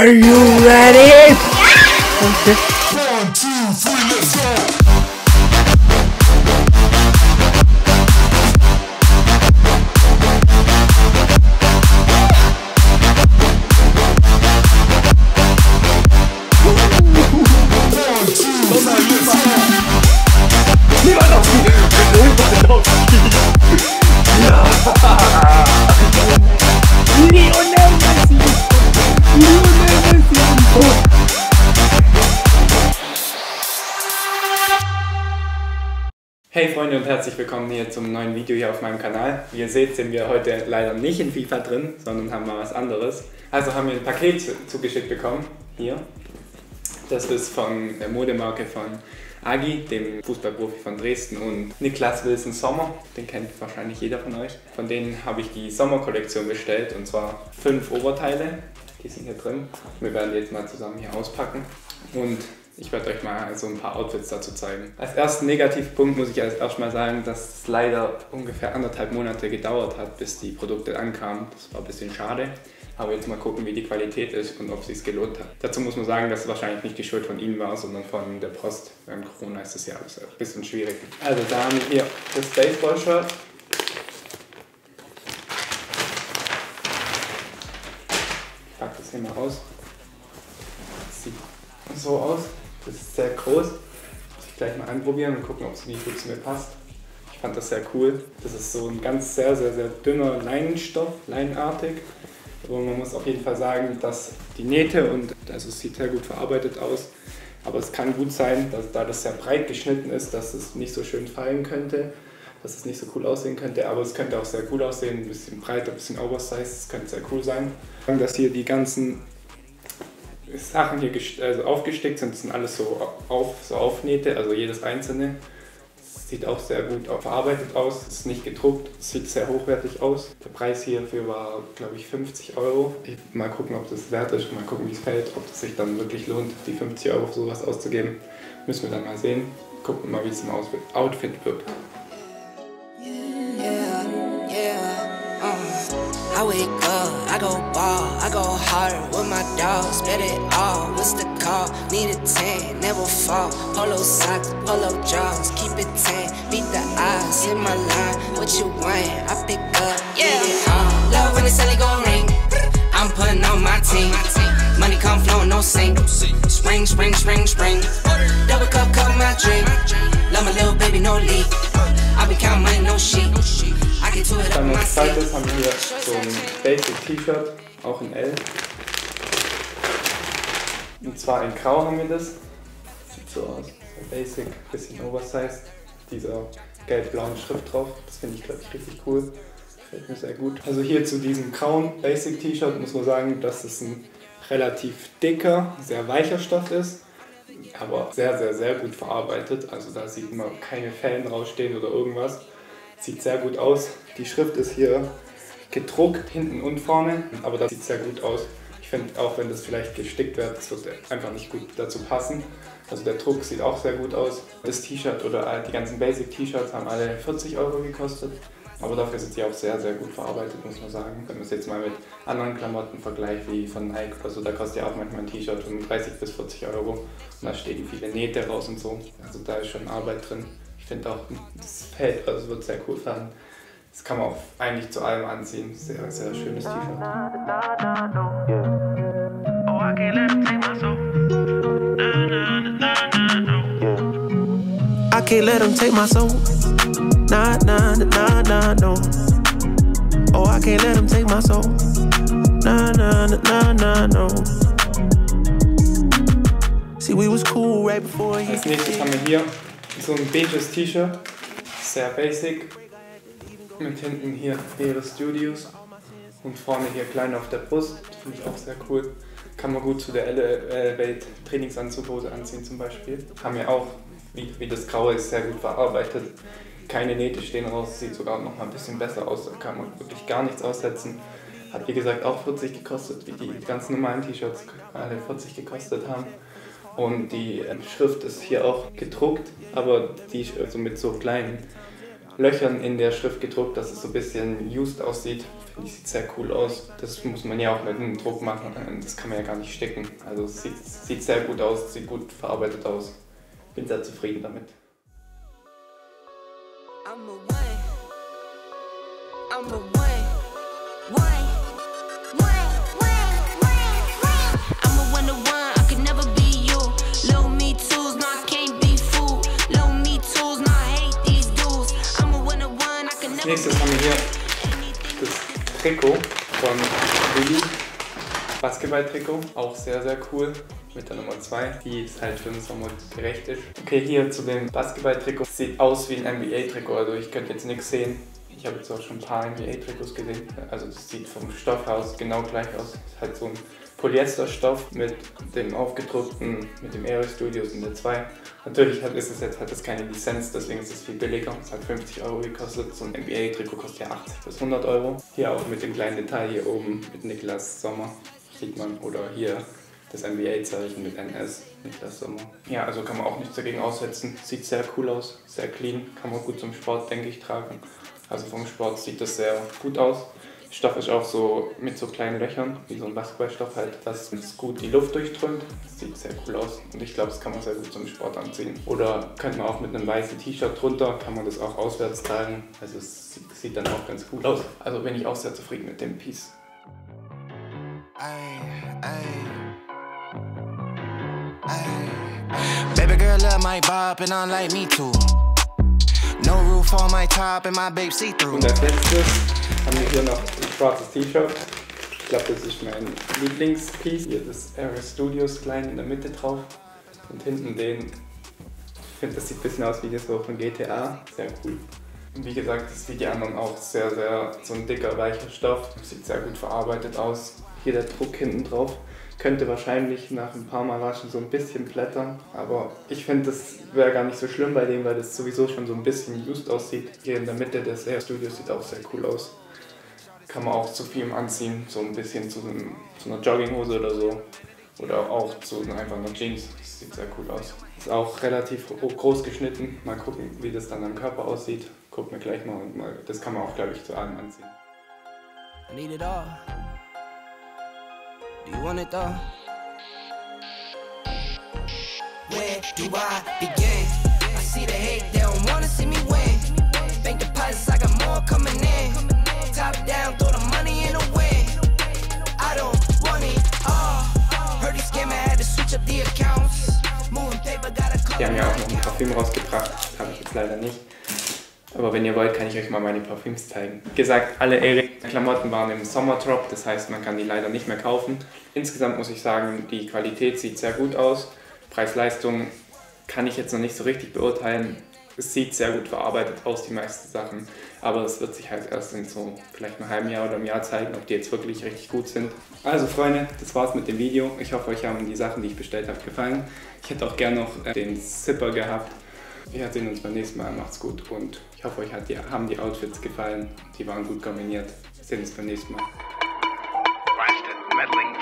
Are you ready? Okay. Hey Freunde und herzlich willkommen hier zum neuen Video hier auf meinem Kanal. Wie ihr seht, sind wir heute leider nicht in FIFA drin, sondern haben mal was anderes. Also haben wir ein Paket zu- zugeschickt bekommen, hier. Das ist von der Modemarke von Agi, dem Fußballprofi von Dresden und Niklas Wilson Sommer, den kennt wahrscheinlich jeder von euch. Von denen habe ich die Sommerkollektion bestellt und zwar fünf Oberteile, die sind hier drin. Wir werden die jetzt mal zusammen hier auspacken und ich werde euch mal so ein paar Outfits dazu zeigen. Als ersten Negativpunkt muss ich erstmal sagen, dass es leider ungefähr anderthalb Monate gedauert hat, bis die Produkte ankamen. Das war ein bisschen schade. Aber jetzt mal gucken, wie die Qualität ist und ob es sich gelohnt hat. Dazu muss man sagen, dass es wahrscheinlich nicht die Schuld von Ihnen war, sondern von der Post. Während Corona ist das ja alles ein bisschen schwierig. Also da haben wir hier das Baseball-Shirt. Ich pack das hier mal aus. Das sieht so aus. Das ist sehr groß. Muss ich gleich mal anprobieren und gucken, ob es gut zu mir passt. Ich fand das sehr cool. Das ist so ein ganz sehr, sehr, sehr dünner Leinenstoff, leinenartig. Aber man muss auf jeden Fall sagen, dass die Nähte und also es sieht sehr gut verarbeitet aus. Aber es kann gut sein, dass da das sehr breit geschnitten ist, dass es nicht so schön fallen könnte, dass es nicht so cool aussehen könnte. Aber es könnte auch sehr cool aussehen, ein bisschen breiter, ein bisschen oversized. Das könnte sehr cool sein. Dass hier die ganzen Sachen hier also aufgestickt sind, sind alles so, auf, so Aufnähte, also jedes einzelne. Sieht auch sehr gut verarbeitet aus, ist nicht gedruckt, sieht sehr hochwertig aus. Der Preis hierfür war, glaube ich, 50 Euro. Mal gucken, ob das wert ist, mal gucken, wie es fällt, ob es sich dann wirklich lohnt, die 50 Euro für sowas auszugeben. Müssen wir dann mal sehen. Gucken wir mal, wie es im Outfit wirkt. Yeah, yeah. Uh. I wake up, I go I go hard with my dogs, bet it all. What's the call? Need a 10, never fall. Polo socks, polo jaws, keep it 10. Beat the odds, in my line. What you want? I pick up, yeah. It all. Love when the celly gon' ring. I'm putting on my team. Money come flow, no sink. Spring, spring, spring, spring. Double cup, cup my drink. Love my little baby, no leak. Zweites haben wir hier so ein Basic T-Shirt, auch in L. Und zwar in Grau haben wir das. Sieht so aus. So basic, bisschen oversized. Dieser gelb-blauen Schrift drauf. Das finde ich, glaube ich, richtig cool. Gefällt mir sehr gut. Also hier zu diesem grauen Basic T-Shirt muss man sagen, dass es ein relativ dicker, sehr weicher Stoff ist. Aber sehr, sehr, sehr gut verarbeitet. Also da sieht man keine Fällen rausstehen oder irgendwas. Sieht sehr gut aus. Die Schrift ist hier gedruckt, hinten und vorne, aber das sieht sehr gut aus. Ich finde auch, wenn das vielleicht gestickt wird, das wird einfach nicht gut dazu passen. Also der Druck sieht auch sehr gut aus. Das T-Shirt oder die ganzen Basic-T-Shirts haben alle 40 Euro gekostet. Aber dafür sind sie auch sehr, sehr gut verarbeitet, muss man sagen. Wenn man es jetzt mal mit anderen Klamotten vergleicht, wie von Nike, also da kostet ja auch manchmal ein T-Shirt 35 bis 40 Euro. Und da stehen viele Nähte raus und so. Also da ist schon Arbeit drin. Ich finde auch, das fällt, also es wird sehr cool fallen. Das kann man auch eigentlich zu allem anziehen. Sehr, sehr schönes T-Shirt. I can't let him take my soul. Nah, nah, nah, nah, no. Oh, I can't let them take my soul. Nah, nah, nah, nah, no. See, we was cool right before he Als nächstes haben wir hier so ein beiges T-Shirt. Sehr basic. Mit hinten hier ihre Studios. Und vorne hier klein auf der Brust. Finde ich auch sehr cool. Kann man gut zu der Elevate Trainingsanzughose anziehen zum Beispiel. Haben wir auch, wie, wie das Graue ist, sehr gut verarbeitet. Keine Nähte stehen raus, sieht sogar noch mal ein bisschen besser aus. Da kann man wirklich gar nichts aussetzen. Hat wie gesagt auch 40 gekostet, wie die ganz normalen T-Shirts alle 40 gekostet haben. Und die äh, Schrift ist hier auch gedruckt, aber die also mit so kleinen Löchern in der Schrift gedruckt, dass es so ein bisschen used aussieht. Finde ich, sieht sehr cool aus. Das muss man ja auch mit einem Druck machen. Das kann man ja gar nicht stecken. Also es sieht, sieht sehr gut aus, sieht gut verarbeitet aus. Bin sehr zufrieden damit. I'm a. I'm a. One. Nächstes haben wir hier das Trikot von Willi. Basketball-Trikot, auch sehr, sehr cool. Mit der Nummer 2, die ist halt für den Sommer gerecht. Okay, hier zu dem Basketball-Trikot. Sieht aus wie ein NBA-Trikot, also ich könnte jetzt nichts sehen. Ich habe jetzt auch schon ein paar NBA-Trikots gesehen. Also das sieht vom Stoff aus genau gleich aus. Ist halt so ein Polyesterstoff mit dem aufgedruckten, mit dem Aero Studios in der 2. Natürlich hat, ist es jetzt, hat es keine Lizenz, deswegen ist es viel billiger. Es hat 50 Euro gekostet. So ein NBA-Trikot kostet ja 80 bis 100 Euro. Hier auch mit dem kleinen Detail hier oben mit Niklas Sommer sieht man. Oder hier das NBA-Zeichen mit NS, Niklas Sommer. Ja, also kann man auch nichts dagegen aussetzen. Sieht sehr cool aus, sehr clean. Kann man gut zum Sport, denke ich, tragen. Also vom Sport sieht das sehr gut aus. Stoff ist auch so mit so kleinen Löchern, wie so ein Basketballstoff halt, dass es gut die Luft durchströmt. Sieht sehr cool aus und ich glaube, das kann man sehr gut zum Sport anziehen. Oder könnte man auch mit einem weißen T-Shirt drunter, kann man das auch auswärts tragen. Also es sieht- dann auch ganz cool aus. Also bin ich auch sehr zufrieden mit dem Piece. Ay, ay, ay. Baby girl love my bop and I like me too. Und als letztes haben wir hier noch ein schwarzes T-Shirt. Ich glaube, das ist mein Lieblingspiece. Hier das Aero Studios klein in der Mitte drauf. Und hinten den, ich finde, das sieht ein bisschen aus wie das so von GTA. Sehr cool. Und wie gesagt, das ist wie die anderen auch sehr, sehr so ein dicker, weicher Stoff. Sieht sehr gut verarbeitet aus. Hier der Druck hinten drauf. Könnte wahrscheinlich nach ein paar Mal waschen so ein bisschen blättern, aber ich finde, das wäre gar nicht so schlimm bei dem, weil das sowieso schon so ein bisschen used aussieht. Hier in der Mitte des Air Studios sieht auch sehr cool aus. Kann man auch zu vielem anziehen, so ein bisschen zu, zu einer Jogginghose oder so. Oder auch zu einfach einer Jeans. Das sieht sehr cool aus. Ist auch relativ gro- groß geschnitten. Mal gucken, wie das dann am Körper aussieht. Gucken wir gleich mal. Das kann man auch, glaube ich, zu allem anziehen. Do you want it though? Where do I begin? I see the hate, they don't wanna see me win. Bank deposits, I got more coming in. Top down, throw the money in the wind. I don't want it all. Heard he scammer had to switch up the accounts. Moving paper, gotta call Die haben ja auch noch ein Parfüm rausgebracht. Habe ich jetzt leider nicht. Aber wenn ihr wollt, kann ich euch mal meine Parfüms zeigen. Wie gesagt, alle Eric-Klamotten waren im Sommerdrop, das heißt, man kann die leider nicht mehr kaufen. Insgesamt muss ich sagen, die Qualität sieht sehr gut aus. Preis-Leistung kann ich jetzt noch nicht so richtig beurteilen. Es sieht sehr gut verarbeitet aus, die meisten Sachen. Aber es wird sich halt erst in so vielleicht einem halben Jahr oder einem Jahr zeigen, ob die jetzt wirklich richtig gut sind. Also Freunde, das war's mit dem Video. Ich hoffe, euch haben die Sachen, die ich bestellt habe, gefallen. Ich hätte auch gerne noch äh, den Zipper gehabt. Wir sehen uns beim nächsten Mal. Macht's gut und ich hoffe, euch die, haben die Outfits gefallen. Die waren gut kombiniert. Wir sehen uns beim nächsten Mal. Meddling